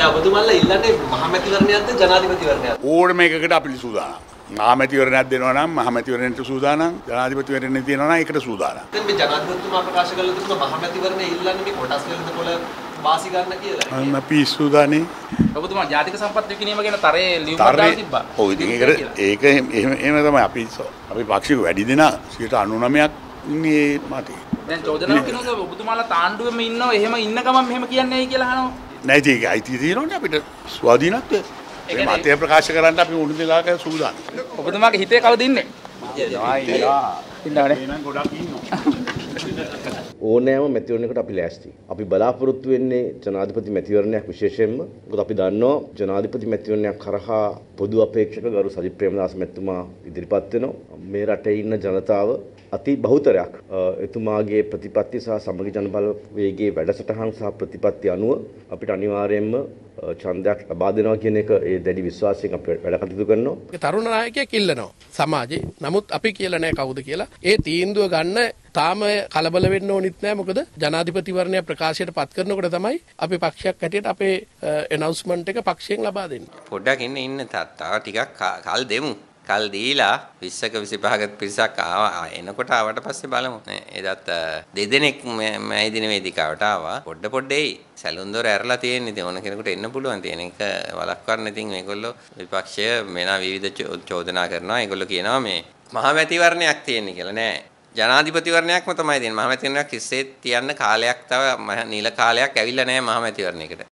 දැන් ඔබතුමාලා ඉල්ලන්නේ මහමැතිවරණයක්ද ජනාධිපතිවරණයක්ද? ඕනම එකකට අපි සූදානම්. මහමැතිවරණයක් දෙනවා නම් මහමැතිවරණයට සූදානම්, ජනාධිපතිවරණය තියෙනවා නම් ඒකට සූදානම්. දැන් මේ ජනාධිපතිතුමා ප්‍රකාශ කළ තිබුණ මහමැතිවරණය ඉල්ලන්නේ මේ කොටස් වෙළඳ පොළ වාසි ගන්න කියලා. මම පිස්සුදානේ. ඔබතුමා ජාතික සම්පත් විකිණීම ගැන තරයේ ලියුමක් තරේ දාලා තිබ්බා. ඔව් ඉතින් ඒකට ඒක එහෙම එහෙම තමයි අපි අපි පක්ෂික වැඩි දෙනා 99ක් ඉන්නේ මතේ. දැන් චෝදනාවක් කියනවා ඔබතුමාලා තාණ්ඩුවෙම ඉන්නව එහෙම ඉන්න ගමන් මෙහෙම කියන්නේ ඇයි කියලා අහනවා. නැති ඒක අයිතිය තියෙනවනේ අපිට ස්වාධීනත්වය. මේ මතය ප්‍රකාශ කරන්න අපි උණු දෙලාක සූදානම්. ඔබතුමාගේ හිතේ කවුද ඉන්නේ? ඉන්නවනේ. එහෙනම් ගොඩක් ඉන්නවා. ඕනෑම මැතිවරණයකට අපි ලෑස්ති. අපි බලාපොරොත්තු වෙන්නේ ජනාධිපති මැතිවරණයක් විශේෂයෙන්ම. මොකද අපි දන්නවා ජනාධිපති මැතිවරණයක් කරහා පොදු අපේක්ෂක ගරු සජිත් ප්‍රේමදාස මැතිතුමා ඉදිරිපත් වෙනවා. මේ රටේ ඉන්න ජනතාව අති බහුතරයක් අ, එතුමාගේ ප්‍රතිපත්ති සහ සමගි ජනබල වේගයේ වැඩසටහන් සහ ප්‍රතිපත්ති අනුව අපිට අනිවාර්යයෙන්ම අ, ඡන්දයක් ලබා දෙනවා කියන එක ඒ දැඩි විශ්වාසයෙන් අපි වැඩ කටයුතු කරනවා. තරුණ නායකයෙක් ඉල්ලනවා සමාජයේ. නමුත් අපි කියලා නෑ කවුද කියලා. ඒ තීන්දුව ගන්න තාම කලබල වෙන්න ඕනිත් නෑ මොකද ජනාධිපතිවරණය ප්‍රකාශයට පත් කරනකොට තමයි අපි පක්ෂයක් හැටියට අපේ එනවුස්මන්ට් එක පක්ෂයෙන් ලබා දෙන්නේ. පොඩ්ඩක් ඉන්න ඉන්න තා- තව ටිකක් ක- කල් දෙමු. කල් දීලා 20ක 25ක පිරිසක් ආවා එනකොට ආවට පස්සේ බලමු. නේ, එදත් අ, දෙදෙනෙක් මෑ දින වේදිකාවට ආවා. පොඩ පොඩ එයි. සැලුන් දොර ඇරලා තියෙන්නේ. ඉතින් ඕන කෙනෙකුට එන්න පුළුවන්. තියෙන එක වළක්වන්න ඉතින් මේගොල්ලෝ විපක්ෂය මෙනා විවිධ චෝ- චෝදනා කරනවා. ඒගොල්ලෝ කියනවා මේ මහමැතිවරණයක් තියෙන්නේ කියලා නෑ. ජනාධිපතිවරණයක්ම තමයි තියෙන්නේ. මහමැතිවරණයක් ඉස්සේ තියන්න කාලයක් තව මහ- නිල කාලයක් ඇවිල්ලා නැහැ මහමැතිවරණයකට.